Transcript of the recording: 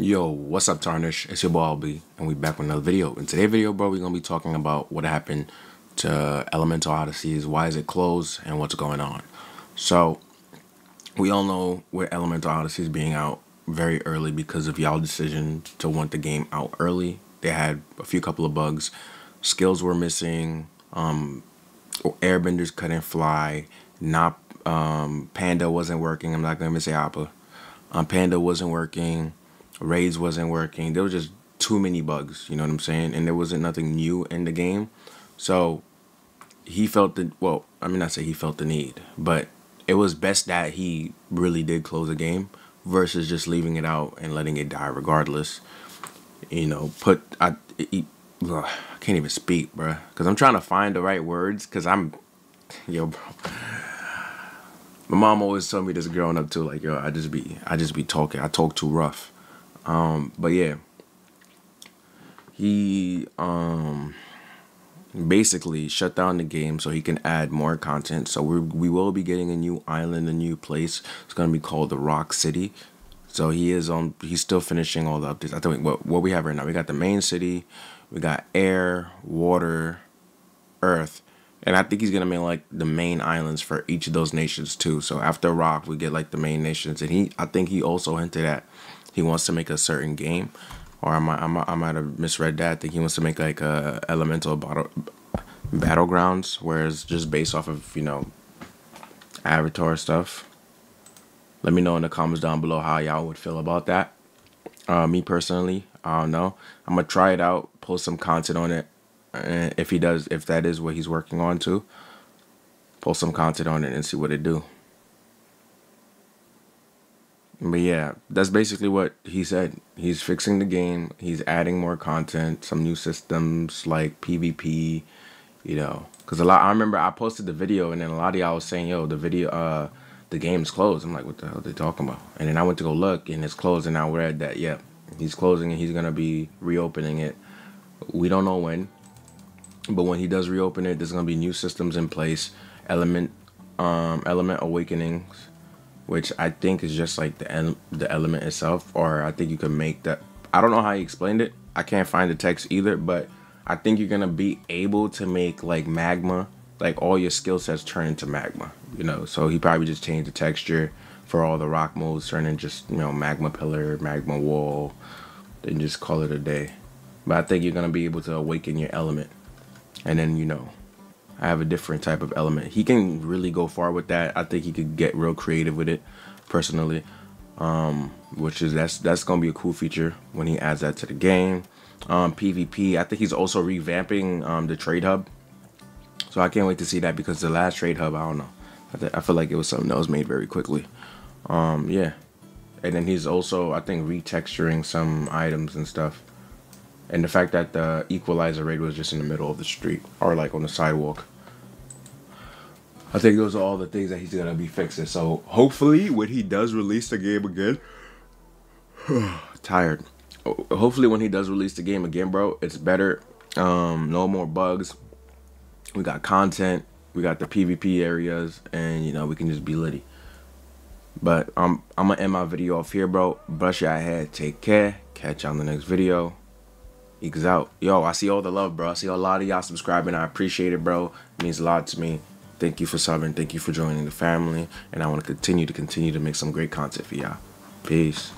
Yo, what's up, Tarnish? It's your boy LB, and we back with another video. In today's video, bro, we're gonna be talking about what happened to Elemental Odysseys, why is it closed, and what's going on. So, we all know with Elemental Odysseys being out very early because of y'all decision to want the game out early. They had a few couple of bugs, skills were missing, um, airbenders couldn't fly, not um, Panda wasn't working. I'm not gonna miss Appa. Um, Panda wasn't working raids wasn't working. There was just too many bugs, you know what I'm saying? And there wasn't nothing new in the game. So he felt the well, I mean not say he felt the need, but it was best that he really did close the game versus just leaving it out and letting it die regardless. You know, put I he, ugh, I can't even speak, bro, cuz I'm trying to find the right words cuz I'm yo bro. My mom always told me this growing up too like yo, I just be I just be talking. I talk too rough um, but yeah, he um, basically shut down the game so he can add more content. So we we will be getting a new island, a new place. It's gonna be called the Rock City. So he is on. He's still finishing all the updates. I think what what we have right now. We got the main city. We got air, water, earth, and I think he's gonna make like the main islands for each of those nations too. So after Rock, we get like the main nations, and he I think he also hinted at he wants to make a certain game, or I might I might, I might have misread that. I think he wants to make like a elemental battle battlegrounds, where it's just based off of you know Avatar stuff. Let me know in the comments down below how y'all would feel about that. Uh, me personally, I don't know. I'm gonna try it out, post some content on it, and if he does, if that is what he's working on too, post some content on it and see what it do. But yeah, that's basically what he said. He's fixing the game. He's adding more content, some new systems like PvP, you know. Cause a lot. I remember I posted the video, and then a lot of y'all was saying, "Yo, the video, uh, the game's closed." I'm like, "What the hell are they talking about?" And then I went to go look, and it's closed. And I read that, yeah, he's closing, and he's gonna be reopening it. We don't know when, but when he does reopen it, there's gonna be new systems in place. Element, um, Element Awakenings which I think is just like the the element itself, or I think you can make that. I don't know how he explained it. I can't find the text either, but I think you're gonna be able to make like magma, like all your skill sets turn into magma. You know, so he probably just changed the texture for all the rock modes, turning just you know magma pillar, magma wall, then just call it a day. But I think you're gonna be able to awaken your element, and then you know I have a different type of element. He can really go far with that. I think he could get real creative with it, personally. Um, which is that's that's gonna be a cool feature when he adds that to the game. Um, PvP. I think he's also revamping um, the trade hub, so I can't wait to see that because the last trade hub, I don't know. I, I feel like it was something that was made very quickly. Um, yeah, and then he's also I think retexturing some items and stuff and the fact that the equalizer rate was just in the middle of the street or like on the sidewalk. I think those are all the things that he's gonna be fixing. So hopefully, when he does release the game again, tired. Hopefully, when he does release the game again, bro, it's better. Um, no more bugs. We got content. We got the PvP areas, and you know we can just be litty. But I'm I'm gonna end my video off here, bro. Brush your head. Take care. Catch y'all on the next video. Eeks out. Yo, I see all the love, bro. I see a lot of y'all subscribing. I appreciate it, bro. It means a lot to me. Thank you for subbing. Thank you for joining the family. And I want to continue to continue to make some great content for y'all. Peace.